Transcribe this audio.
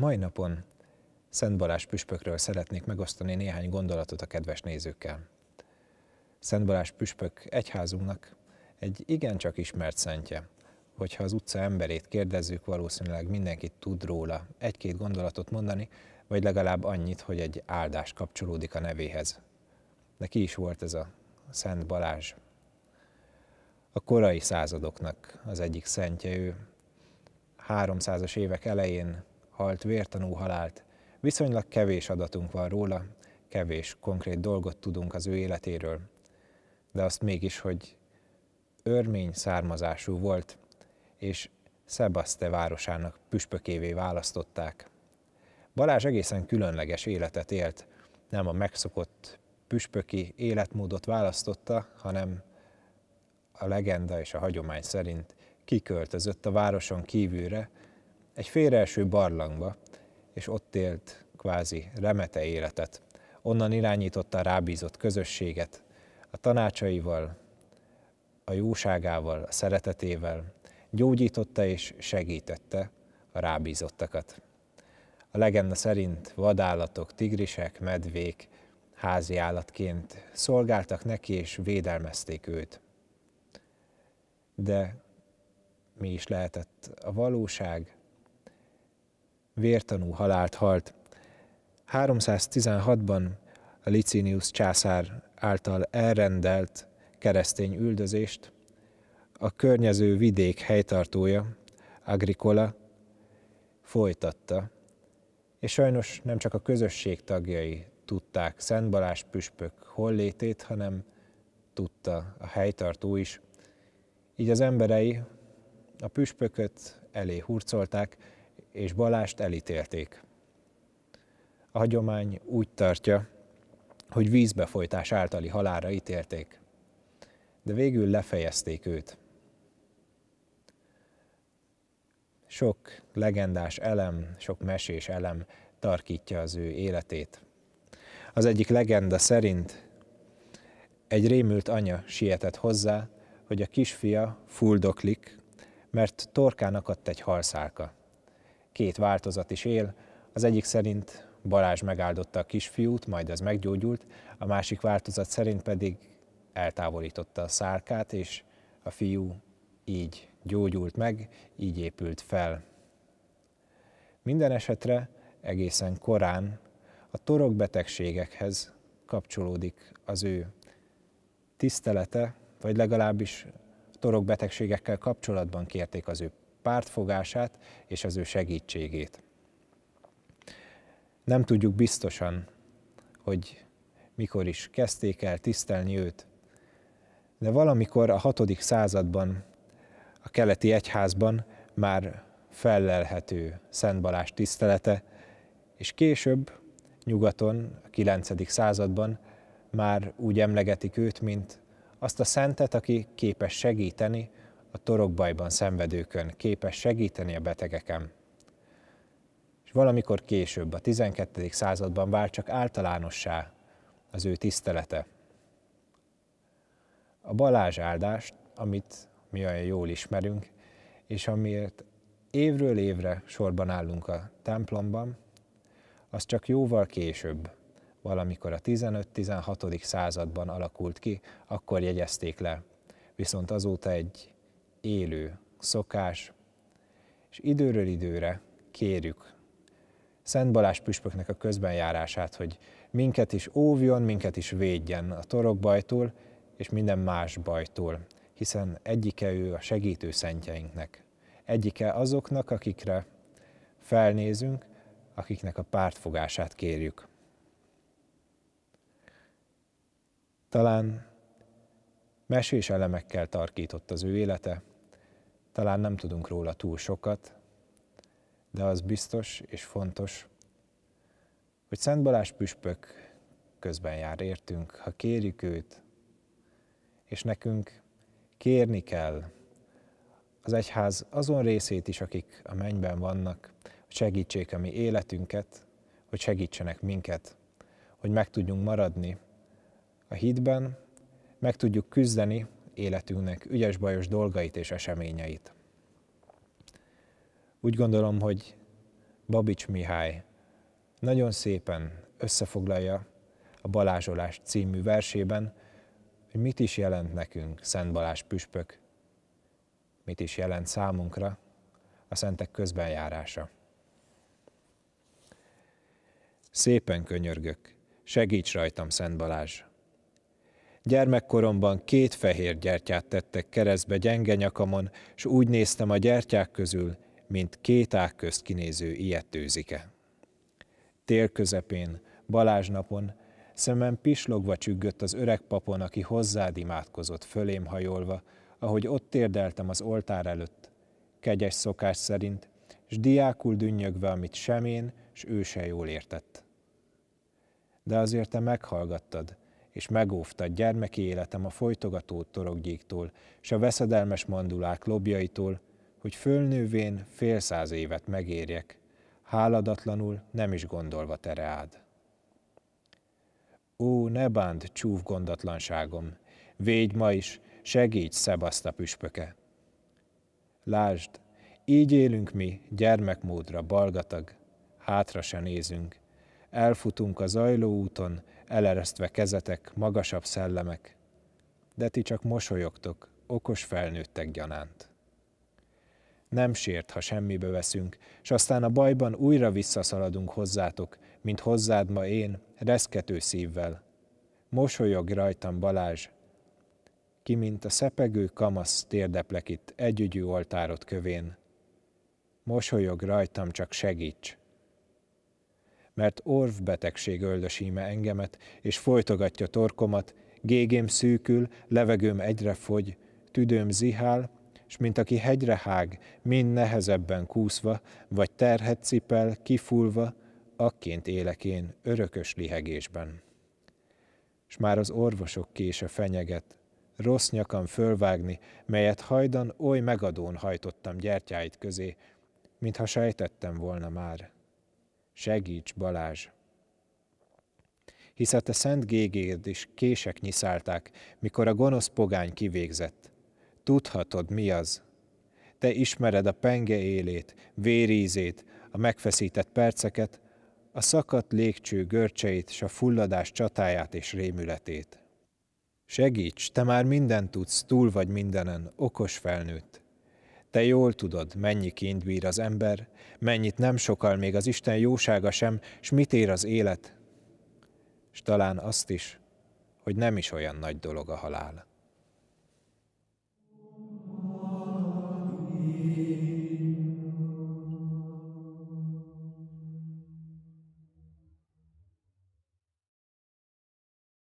Mai napon Szent Balázs püspökről szeretnék megosztani néhány gondolatot a kedves nézőkkel. Szent Balázs püspök egyházunknak egy igencsak ismert szentje. Hogyha az utca emberét kérdezzük, valószínűleg mindenki tud róla egy-két gondolatot mondani, vagy legalább annyit, hogy egy áldás kapcsolódik a nevéhez. De ki is volt ez a Szent Balázs? A korai századoknak az egyik szentje ő. 300-as évek elején halt vértanú halált. Viszonylag kevés adatunk van róla, kevés konkrét dolgot tudunk az ő életéről. De azt mégis, hogy örmény származású volt, és Szebaszte városának püspökévé választották. Balázs egészen különleges életet élt, nem a megszokott püspöki életmódot választotta, hanem a legenda és a hagyomány szerint kiköltözött a városon kívülre, egy félreeső barlangba, és ott élt kvázi remete életet. Onnan irányította a rábízott közösséget, a tanácsaival, a jóságával, a szeretetével, gyógyította és segítette a rábízottakat. A legenda szerint vadállatok, tigrisek, medvék házi állatként szolgáltak neki és védelmezték őt. De mi is lehetett a valóság? Vértanú halált halt. 316-ban a Licinius császár által elrendelt keresztény üldözést a környező vidék helytartója, Agricola, folytatta, és sajnos nem csak a közösség tagjai tudták Szent Balázs püspök hollétét, hanem tudta a helytartó is. Így az emberei a püspököt elé hurcolták, és Balást elítélték. A hagyomány úgy tartja, hogy vízbefolytás általi halára ítélték, de végül lefejezték őt. Sok legendás elem, sok mesés elem tarkítja az ő életét. Az egyik legenda szerint egy rémült anya sietett hozzá, hogy a kisfia fuldoklik, mert torkán akadt egy halszálka. Két változat is él, az egyik szerint Balázs megáldotta a kisfiút, majd az meggyógyult, a másik változat szerint pedig eltávolította a szálkát, és a fiú így gyógyult meg, így épült fel. Minden esetre egészen korán a torokbetegségekhez kapcsolódik az ő tisztelete, vagy legalábbis torokbetegségekkel kapcsolatban kérték az ő pártfogását és az ő segítségét. Nem tudjuk biztosan, hogy mikor is kezdték el tisztelni őt, de valamikor a hatodik században a keleti egyházban már fellelhető Szent Balázs tisztelete, és később nyugaton, a 9. században már úgy emlegetik őt, mint azt a szentet, aki képes segíteni a torokbajban szenvedőkön, képes segíteni a betegeken. És valamikor később, a 12. században vált csak általánossá az ő tisztelete. A Balázs áldást, amit mi olyan jól ismerünk, és amiért évről évre sorban állunk a templomban, az csak jóval később, valamikor a 15-16. században alakult ki, akkor jegyezték le. Viszont azóta egy élő szokás, és időről időre kérjük Szent Balázs püspöknek a közbenjárását, hogy minket is óvjon, minket is védjen a torokbajtól és minden más bajtól, hiszen egyike ő a segítő szentjeinknek. Egyike azoknak, akikre felnézünk, akiknek a pártfogását kérjük. Talán mesés elemekkel tarkított az ő élete, talán nem tudunk róla túl sokat, de az biztos és fontos, hogy Szent Balázs püspök közben jár értünk, ha kérjük őt, és nekünk kérni kell az egyház azon részét is, akik a mennyben vannak, hogy segítsék a mi életünket, hogy segítsenek minket, hogy meg tudjunk maradni a hitben, meg tudjuk küzdeni életünknek ügyes-bajos dolgait és eseményeit. Úgy gondolom, hogy Babics Mihály nagyon szépen összefoglalja a Balázsolás című versében, hogy mit is jelent nekünk Szent Balázs püspök, mit is jelent számunkra a szentek közbenjárása. Szépen könyörgök, segíts rajtam, Szent Balázs! Gyermekkoromban két fehér gyertyát tettek keresztbe gyenge nyakamon, s úgy néztem a gyertyák közül, mint két ág közt kinéző ilyettőzike. Tél közepén, Balázs napon, szemem pislogva csüggött az öreg papon, aki hozzád imádkozott, fölém hajolva, ahogy ott térdeltem az oltár előtt, kegyes szokás szerint, s diákul dünnyögve, amit sem én, s ő se jól értett. De azért te meghallgattad, és megóvtad gyermeki életem a folytogató torokgyíktól, s a veszedelmes mandulák lobjaitól, hogy fölnővén fél száz évet megérjek, háladatlanul nem is gondolva te reád. Ó, ne bánd csúf gondatlanságom, védj ma is, segíts Szebaszta püspöke. Lásd, így élünk mi, gyermekmódra balgatag, hátra se nézünk, elfutunk a zajló úton, eleresztve kezetek, magasabb szellemek, de ti csak mosolyogtok, okos felnőttek gyanánt. Nem sért, ha semmibe veszünk, s aztán a bajban újra visszaszaladunk hozzátok, mint hozzád ma én, reszkető szívvel. Mosolyog rajtam Balázs, ki mint a szepegő kamasz térdeplek itt együgyű oltárot kövén. Mosolyog rajtam, csak segíts! Mert orvbetegség öldösíme engemet, és folytogatja torkomat, gégém szűkül, levegőm egyre fogy, tüdőm zihál, és mint aki hegyre hág, mind nehezebben kúszva, vagy terhet cipel, kifulva, akként élek én örökös lihegésben. És már az orvosok kése fenyeget, rossz nyakam fölvágni, melyet hajdan oly megadón hajtottam gyertyáit közé, mintha sejtettem volna már. Segíts, Balázs! Hisz a te szent gégéd is kések nyiszálták, mikor a gonosz pogány kivégzett. Tudhatod, mi az? Te ismered a penge élét, vérízét, a megfeszített perceket, a szakadt légcső görcseit, s a fulladás csatáját és rémületét. Segíts, te már mindent tudsz, túl vagy mindenen, okos felnőtt. Te jól tudod, mennyi kint bír az ember, mennyit nem sokal még az Isten jósága sem, s mit ér az élet, s talán azt is, hogy nem is olyan nagy dolog a halál.